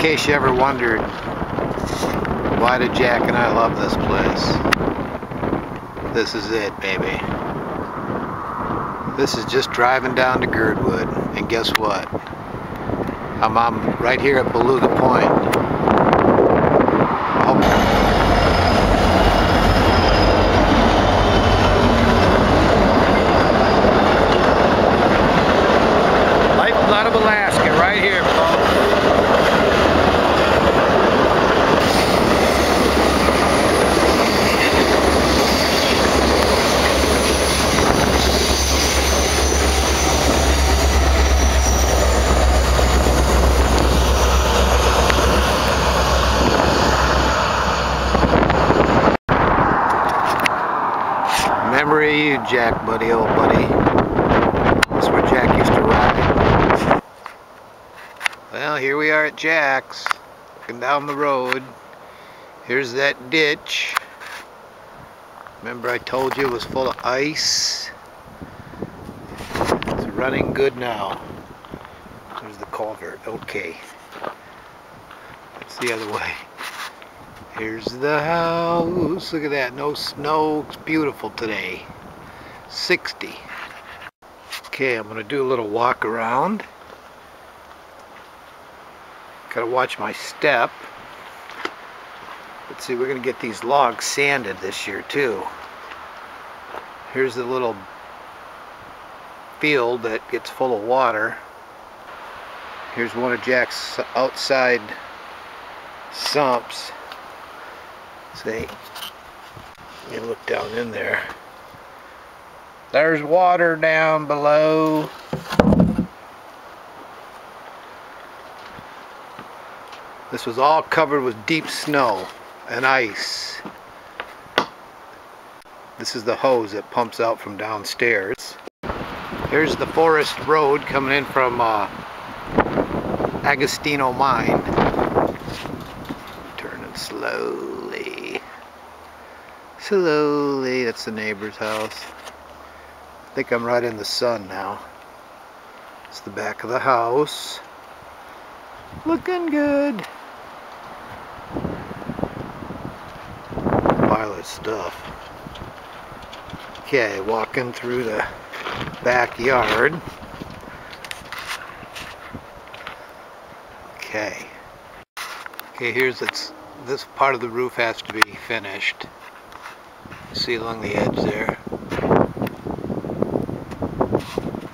case you ever wondered, why do Jack and I love this place? This is it, baby. This is just driving down to Girdwood, and guess what? I'm, I'm right here at Beluga Point. Oh. Lifeblood of Alaska, right here, folks. Memory of you, Jack, buddy, old buddy. That's where Jack used to ride. Well, here we are at Jack's, looking down the road. Here's that ditch. Remember I told you it was full of ice? It's running good now. There's the culvert, okay. That's the other way. Here's the house. Look at that. No snow. It's beautiful today. 60. Okay, I'm going to do a little walk around. Got to watch my step. Let's see, we're going to get these logs sanded this year too. Here's the little field that gets full of water. Here's one of Jack's outside sumps. See, you look down in there. There's water down below. This was all covered with deep snow and ice. This is the hose that pumps out from downstairs. Here's the forest road coming in from uh, Agostino Mine. Turning slowly. Slowly. That's the neighbor's house. I think I'm right in the sun now. It's the back of the house. Looking good. Pile of stuff. Okay, walking through the backyard. Okay. Okay, here's its this part of the roof has to be finished. See along the edge there.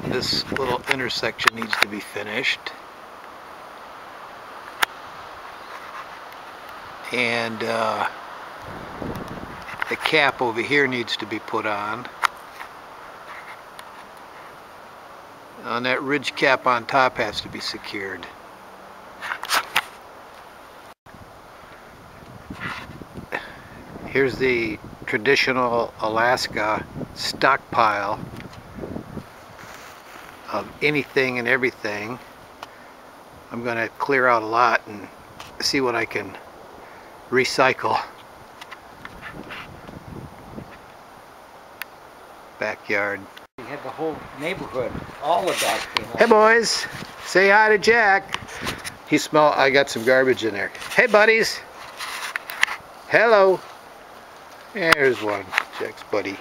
This little intersection needs to be finished. And uh, the cap over here needs to be put on. And that ridge cap on top has to be secured. Here's the traditional Alaska stockpile of anything and everything. I'm going to clear out a lot and see what I can recycle. Backyard. We had the whole neighborhood, all the dogs came. Hey boys, say hi to Jack. He smell. I got some garbage in there. Hey buddies. Hello. There's one, Jack's buddy.